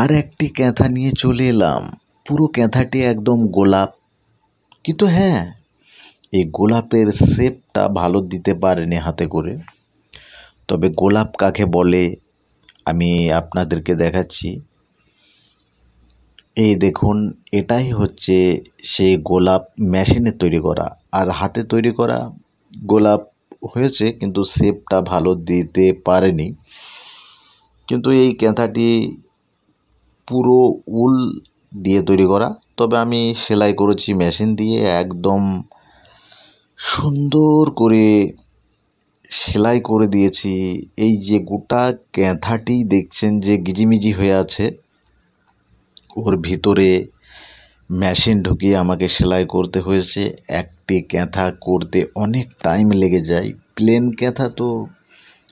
আর একটি ক্যাঁথা নিয়ে চলে এলাম। পুরো ক্যাঁথাটি একদম গোলাপ। কিন্তু হ্যাঁ এই গোলাপের শেপটা ভালো দিতে পারেনি হাতে করে। তবে গোলাপ কাকে বলে, আমি আপনাদেরকে দেখাচ্ছি। এই দেখুন, এটাই হচ্ছে সেই গোলাপ মেশিনে তৈরি করা। আর হাতে তৈরি করা গোলাপ হয়েছে, কিন্তু শেপটা ভালো দিতে পারেনি। কিন্তু এই ক্যাঁথাটি পুরো উল দিয়ে তৈরি করা। তবে আমি সেলাই করেছি মেশিন দিয়ে একদম সুন্দর করে সেলাই করে দিয়েছি। এই যে গোটা ক্যাঁথাটি দেখছেন যে গিজিমিজি হয়ে আছে। ওর ভিতরে মেশিন ঢুকিয়ে আমাকে সেলাই করতে হয়েছে। একটি ক্যাঁথা করতে অনেক টাইম লেগে যায়। প্লেন ক্যাঁথা তো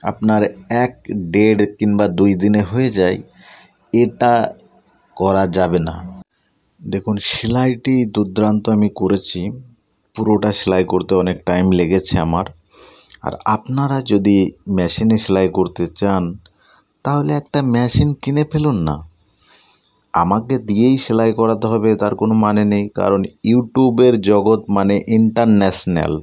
আপনার এক, দেড় কিংবা দুই দিনে হয়ে যায়। এটা করা যাবে না। দেখুন, সেলাইটি দুর্দান্ত আমি করেছি। পুরোটা সেলাই করতে অনেক টাইম লেগেছে আমার। আর আপনারা যদি মেশিনে সেলাই করতে চান, তাহলে একটা মেশিন কিনে ফেলুন না। আমাকে দিয়েই সেলাই করাতে হবে, তার কোনো মানে নেই। কারণ ইউটিউবের জগৎ মানে ইন্টারন্যাশনাল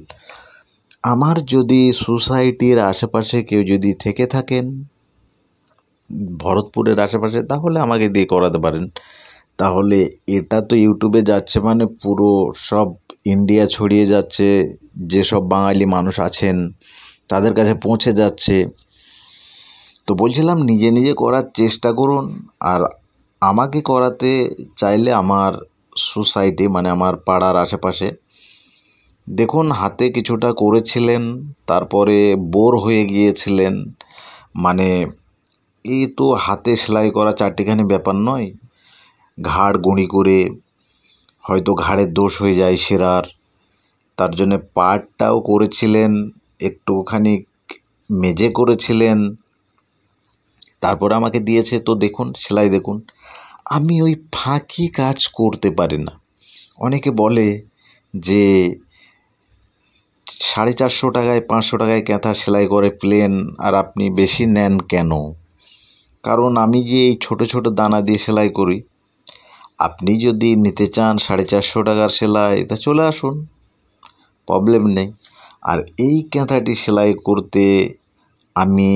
আমার যদি সোসাইটির আশেপাশে কেউ যদি থেকে থাকেন ভরতপুরের আশেপাশে, তাহলে আমাকে দিয়ে করাতে পারেন। তাহলে এটা তো ইউটিউবে যাচ্ছে মানে পুরো সব ইন্ডিয়া ছড়িয়ে যাচ্ছে, যেসব বাঙালি মানুষ আছেন, তাদের কাছে পৌঁছে যাচ্ছে। তো বলছিলাম নিজে নিজে করার চেষ্টা করুন, আর আমাকে করাতে চাইলে আমার সোসাইটি মানে আমার পাড়ার আশেপাশে, দেখুন হাতে কিছুটা করেছিলেন, তারপরে বোর হয়ে গিয়েছিলেন মানে এই তো হাতে সেলাই করা চারটিখানি ব্যাপার নয়। ঘাড় গুঁড়ি করে হয়তো ঘাড়ের দোষ হয়ে যায় সেরার। তার জন্যে পাটটাও করেছিলেন, একটুখানি মেজে করেছিলেন। তারপর আমাকে দিয়েছে, তো দেখুন, সেলাই দেখুন। আমি ওই ফাঁকি কাজ করতে পারি না। অনেকে বলে যে, সাড়ে চারশো টাকায়, পাঁচশো টাকায় ক্যাঁথা সেলাই করে প্লেন, আর আপনি বেশি নেন কেন? কারণ আমি যে এই ছোটো ছোটো দানা দিয়ে সেলাই করি, আপনি যদি নিতে চান সাড়ে চারশো টাকার সেলাই, তা চলে আসুন প্রবলেম নেই। আর এই ক্যাঁথাটি সেলাই করতে আমি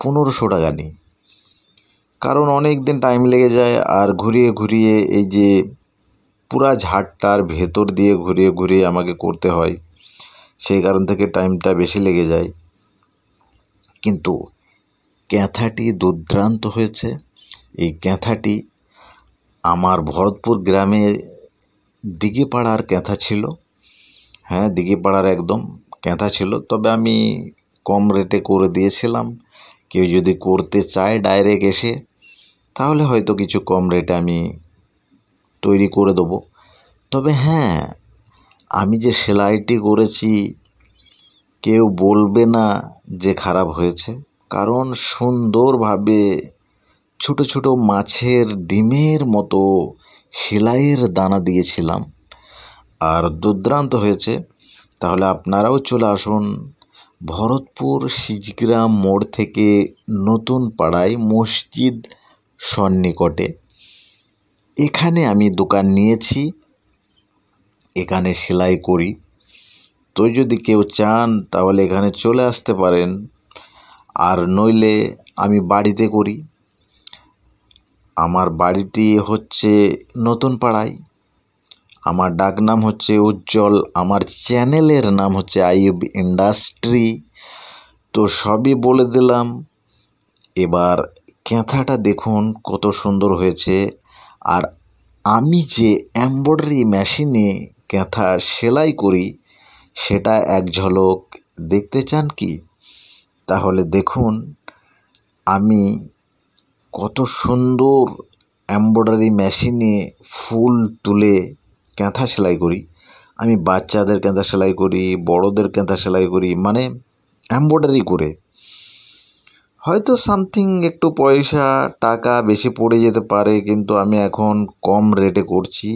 পনেরোশো টাকা নিই। কারণ অনেক দিন টাইম লেগে যায় আর ঘুরিয়ে ঘুরিয়ে এই যে পুরা ঝাড়টার ভেতর দিয়ে ঘুরিয়ে ঘুরিয়ে আমাকে করতে হয়, সেই কারণ থেকে টাইমটা বেশি লেগে যায়। কিন্তু ক্যাঁথাটি দুর্দান্ত হয়েছে। এই ক্যাঁথাটি আমার ভরতপুর গ্রামে দিঘি পাড়ার ক্যাঁথা ছিল। হ্যাঁ দিঘি পাড়ার একদম ক্যাঁথা ছিল। তবে আমি কম রেটে করে দিয়েছিলাম। কেউ যদি করতে চায় ডাইরেক্ট এসে, তাহলে হয়তো কিছু কম রেটে আমি তৈরি করে দেবো। তবে হ্যাঁ আমি যে সেলাইটি করেছি, কেউ বলবে না যে খারাপ হয়েছে। কারণ সুন্দরভাবে ছোটো ছোটো মাছের ডিমের মতো সেলাইয়ের দানা দিয়েছিলাম। আর দুর্দান্ত হয়েছে। তাহলে আপনারাও চলে আসুন ভরতপুর সিজগ্রাম মোড় থেকে নতুন পাড়ায় মসজিদ সন্নিকটে। এখানে আমি দোকান নিয়েছি। এখানে সেলাই করি। তো যদি কেউ চান তাহলে এখানে চলে আসতে পারেন। আর নইলে আমি বাড়িতে করি। আমার বাড়িটি হচ্ছে নতুন পাড়ায়। আমার ডাক নাম হচ্ছে উজ্জ্বল, আমার চ্যানেলের নাম হচ্ছে আইব ইন্ডাস্ট্রি। তো সবই বলে দিলাম। এবার ক্যাঁথাটা দেখুন, কত সুন্দর হয়েছে। আর আমি যে এমব্রয়ডারি মেশিনে ক্যাঁথা সেলাই করি, সেটা এক ঝলক দেখতে চান কি? তাহলে দেখুন, আমি কত সুন্দর এমব্রয়ডারি মেশিনে ফুল তুলে ক্যাঁথা সেলাই করি। আমি বাচ্চাদের ক্যাঁথা সেলাই করি, বড়দের ক্যাঁথা সেলাই করি মানে এমব্রয়ডারি করে। হয়তো সামথিং একটু পয়সা, টাকা বেশি পড়ে যেতে পারে, কিন্তু আমি এখন কম রেটে করছি।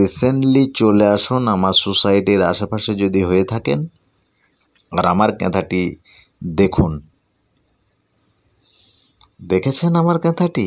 রিসেন্টলি চলে আসুন আমার সোসাইটির আশেপাশে যদি হয়ে থাকেন, আর আমার ক্যাঁথাটি দেখুন। দেখেছেন আমার ক্যাঁথাটি